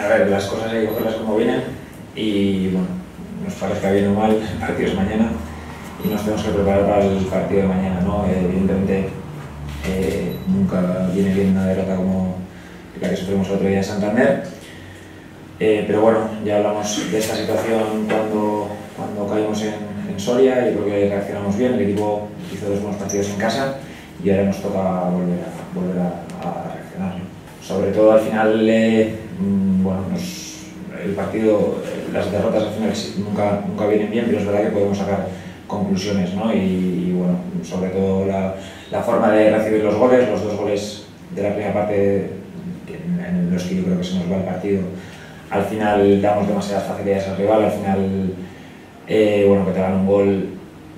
A ver, las cosas hay que cogerlas como vienen y bueno, nos parezca bien o mal, el partido es mañana y nos tenemos que preparar para el partido de mañana, ¿no? Evidentemente eh, nunca viene bien una derrota como la que sufrimos el otro día en Santander, eh, pero bueno, ya hablamos de esta situación cuando, cuando caímos en, en Soria y creo que reaccionamos bien, el equipo hizo dos buenos partidos en casa y ahora nos toca volver a, volver a, reaccionar. Sobre todo al final, eh, bueno, nos, el partido, las derrotas al final nunca, nunca vienen bien, pero es verdad que podemos sacar conclusiones, ¿no? Y, bueno, sobre todo la, forma de recibir los goles, los dos goles de la primera parte en, los que yo creo que se nos va el partido, al final damos demasiadas facilidades al rival, al final, eh, bueno, que te hagan un gol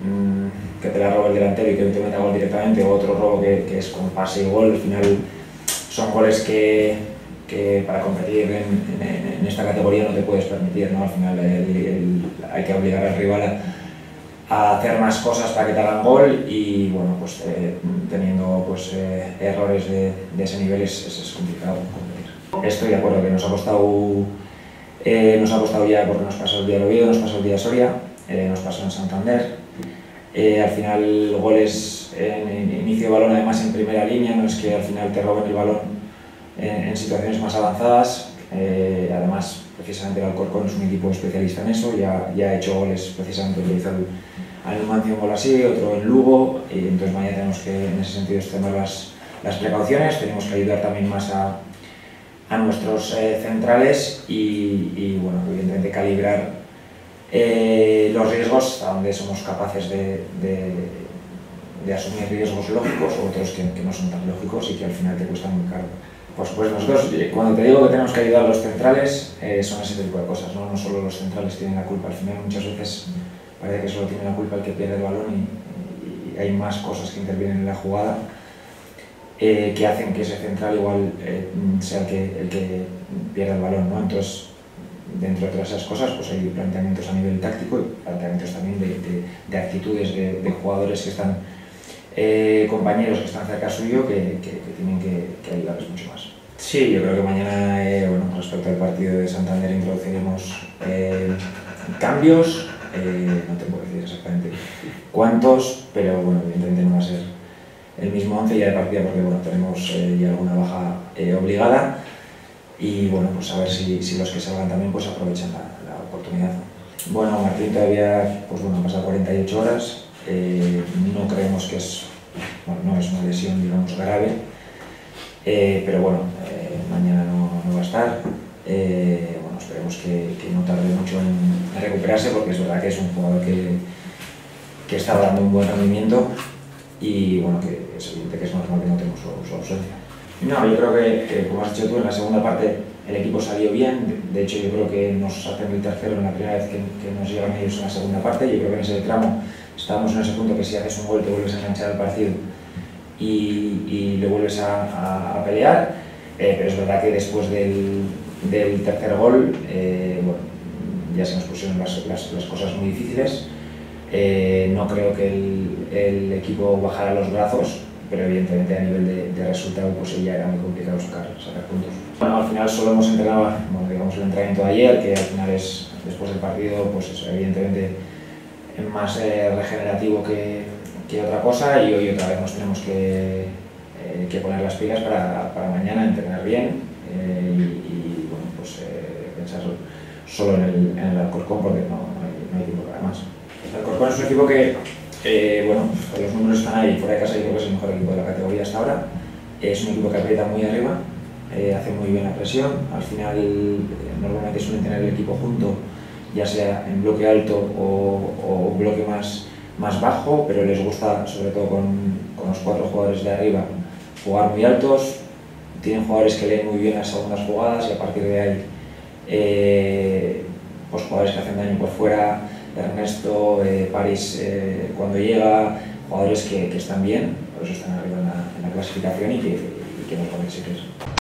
mmm, que te la roba el delantero y que te meta gol directamente, o otro robo que es con pase y gol, al final son goles que, que para competir en, en, en, esta categoría no te puedes permitir, ¿no? Al final el, el, hay que obligar al rival a, a, hacer más cosas para que te hagan gol y bueno, pues eh, teniendo pues, eh, errores de, de, ese nivel es, es, es, complicado competir. Estoy de acuerdo que nos ha costado, eh, nos ha costado ya porque nos pasó el día de Oviedo, nos pasó el día de Soria, eh, nos pasó en Santander, eh, al final goles en, en, inicio de balón, además en primera línea, no es que al final te roben el balón en, en situaciones más avanzadas. Eh, además, precisamente el Alcorcón es un equipo especialista en eso, ya, ya ha hecho goles precisamente, lo hizo al Numancia un gol así, otro en Lugo, y entonces mañana tenemos que en ese sentido extremar las, precauciones, tenemos que ayudar también más a, a nuestros eh, centrales y, bueno, evidentemente calibrar eh, los riesgos hasta donde somos capaces de asumir riesgos lógicos o otros que, que, no son tan lógicos y que al final te cuestan muy caro. Pues, pues nosotros, eh, cuando te digo que tenemos que ayudar a los centrales, eh, son ese tipo de cosas, ¿no? no solo los centrales tienen la culpa, al final muchas veces parece que solo tiene la culpa el que pierde el balón y, hay más cosas que intervienen en la jugada eh, que hacen que ese central igual sea el que, el que pierda el balón, ¿no? Entonces, dentro de todas esas cosas, pues hay planteamientos a nivel táctico y planteamientos también de, de, de actitudes de, de, jugadores que están, eh, compañeros que están cerca suyo, que, que, que tienen que, que, ayudarles mucho más. Sí, yo creo que mañana, eh, bueno, respecto al partido de Santander, introduciremos eh, cambios, eh, no te puedo decir exactamente cuántos, pero bueno, evidentemente no va a ser el mismo 11 ya de partida porque bueno, tenemos eh, ya alguna baja obligada y bueno, pues a ver si, si los que salgan también pues aprovechan la, la, oportunidad. Bueno, Martín todavía, pues bueno, pasa 48 horas, eh, no creemos que es, bueno, no es una lesión, digamos, grave, eh, pero bueno, eh, mañana no, no, va a estar, eh, bueno, esperemos que, que, no tarde mucho en, recuperarse porque es verdad que es un jugador que, que está dando un buen rendimiento y bueno, que es evidente que es normal que no tenemos su, su ausencia. No, yo creo que, que, como has dicho tú, en la segunda parte el equipo salió bien. De hecho, yo creo que nos hacen el tercero en la primera vez que, nos llegan ellos en la segunda parte. Yo creo que en ese tramo estábamos en ese punto que si haces un gol te vuelves a enganchar al partido y, le vuelves a, pelear. Eh, pero es verdad que después del, tercer gol, eh, bueno, ya se nos pusieron las, cosas muy difíciles. Eh, no creo que el, equipo bajara los brazos pero evidentemente a nivel de, de resultado pues ya era muy complicado sacar, sacar puntos. Al final solo hemos entrenado, digamos el entrenamiento de ayer, que al final es después del partido, pues es evidentemente más eh, regenerativo que, que, otra cosa y hoy otra vez nos tenemos que, eh, que poner las pilas para, para, mañana, entrenar bien eh, y, bueno, pues pensar solo en el, Alcorcón porque no, no, hay, no tiempo para más. El Alcorcón es un equipo que bueno, los números están ahí, fuera de casa yo creo que es el mejor equipo de la categoría hasta ahora. Es un equipo que aprieta muy arriba, eh, hace muy bien la presión, al final eh, normalmente suelen tener el equipo junto, ya sea en bloque alto o, o bloque más, más bajo, pero les gusta, sobre todo con, con, los cuatro jugadores de arriba, jugar muy altos, tienen jugadores que leen muy bien las segundas jugadas y a partir de ahí eh, pues jugadores que hacen daño por fuera, Ernesto, eh, París eh, cuando llega, jugadores que, que, están bien, por eso están arriba en la, en la clasificación y que, y que nos van a exigir.